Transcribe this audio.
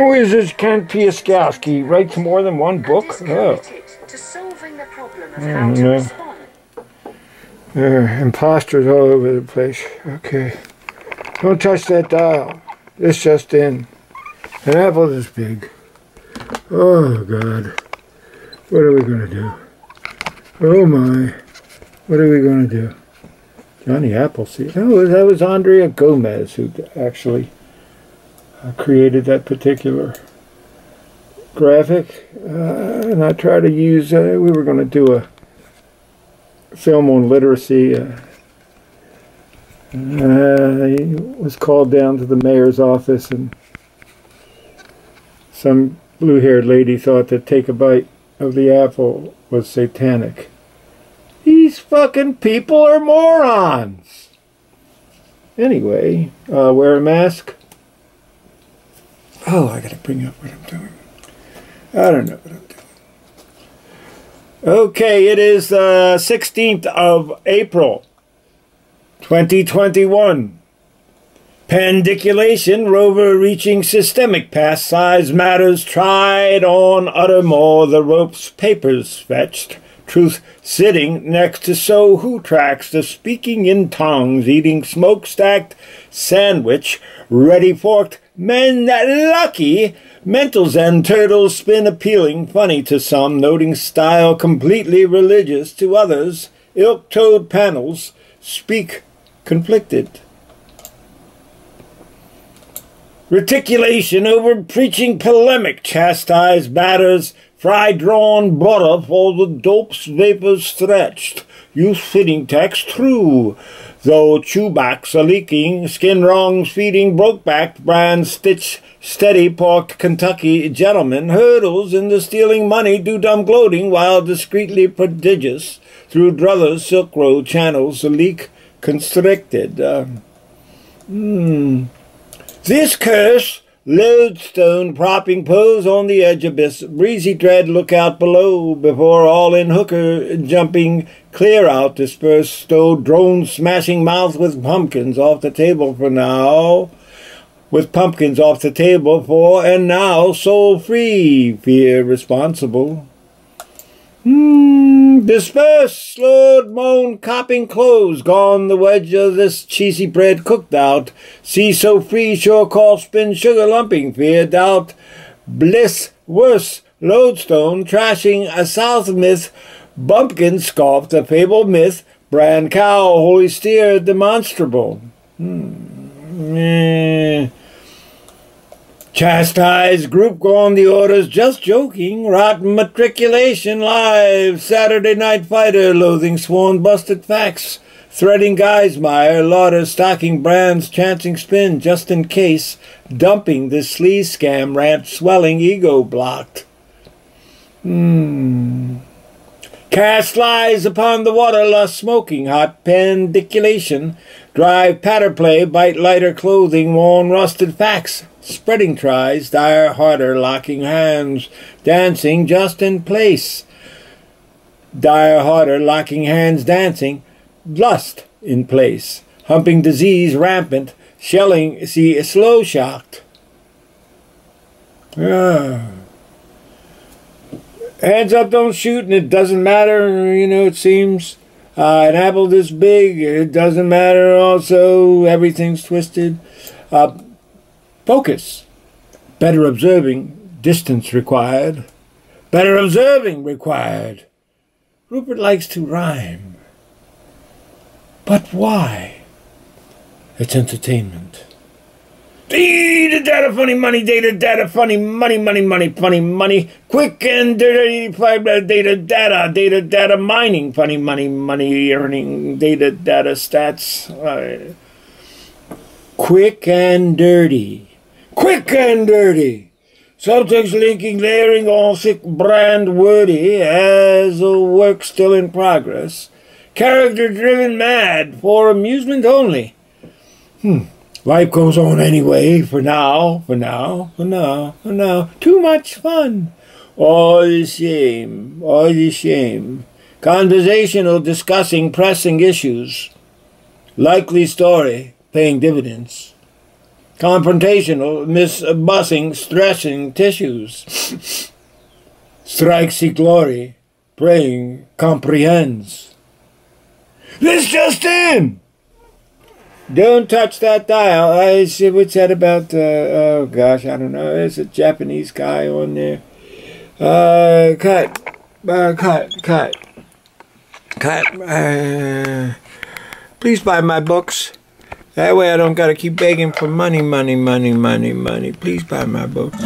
Who is this Ken Piaskowski? Writes more than one book? and is Oh. committed to solving the problem of Mm, no. There are imposters all over the place. Okay. Don't touch that dial. This just in. An apple this big. Oh, God. What are we going to do? Oh, my. What are we going to do? Johnny Appleseed. Oh, that was Andrea Gomez who actually uh, created that particular graphic. Uh, and I tried to use, uh, we were going to do a film on literacy. Uh, he was called down to the mayor's office, and some blue-haired lady thought that take a bite of the apple was satanic. These fucking people are morons. Anyway, uh, wear a mask. Oh, I gotta bring up what I'm doing. I don't know what I'm doing. Okay, it is uh, the 16th of April, 2021. Pandiculation, rover reaching systemic past size matters tried on utter more the ropes papers fetched. Truth sitting next to so who tracks the speaking in tongues, eating smoke stacked sandwich, ready forked men that lucky mental zen turtles spin appealing funny to some noting style completely religious to others ilk-toed panels speak conflicted Reticulation over preaching polemic, chastise batters, fry drawn butter for the dopes vapors stretched. Youth fitting text true. Though chewbacks are leaking, skin wrongs feeding broke-backed brand stitch steady porked Kentucky gentlemen hurdles in the stealing money do dumb gloating while discreetly prodigious through druthers Silk Road channels leak constricted. Uh, hmm. This curse, lodestone propping pose on the edge abyss, breezy dread look out below, before all in hooker jumping clear out disperse, stowed drone smashing mouth with pumpkins off the table for now. With pumpkins off the table for and now soul free, fear responsible. Hmm, disperse, slowed moan, copping clothes, gone the wedge of this cheesy bread cooked out. See so free, sure call spin sugar lumping, fear doubt. Bliss, worse, lodestone, trashing a south myth. Bumpkin scoffed a fabled myth. Brand cow, holy steer, demonstrable. Hmm. eh. Chastised group go on the orders, just joking. Rotten matriculation live. Saturday night fighter, loathing sworn busted facts. Threading Geismeyer, lauder stocking brands, chancing spin just in case. Dumping this sleaze scam rant, swelling ego blocked. Hmm. Cast lies upon the water. waterlust, smoking hot pendiculation. Drive patter play, bite lighter clothing, worn rusted facts. Spreading tries, dire harder, locking hands, dancing just in place. Dire harder, locking hands, dancing, lust in place. Humping disease rampant, shelling, see, slow shocked. Ah. Hands up, don't shoot, and it doesn't matter, you know, it seems. Uh, an apple this big, it doesn't matter also, everything's twisted. Uh, focus. Better observing, distance required. Better observing required. Rupert likes to rhyme. But why? It's entertainment. Data, data, funny money, data, data, funny money, money, money, funny money, quick and dirty, data, data, data, data, mining, funny money, money, earning, data, data, stats. Uh, quick and dirty. Quick and dirty. Subtext linking, layering, all thick brand wordy as a work still in progress. Character driven mad for amusement only. Hmm. Life goes on anyway, for now, for now, for now, for now. Too much fun. All the shame, all the shame. Conversational discussing pressing issues. Likely story, paying dividends. Confrontational, misbussing, stressing tissues. Strike see glory, praying comprehends. This just in! Don't touch that dial. I see what's that about? Uh, oh gosh, I don't know. There's a Japanese guy on there. Uh, cut. Uh, cut. Cut. Cut. Uh, please buy my books. That way I don't gotta keep begging for money, money, money, money, money. Please buy my books.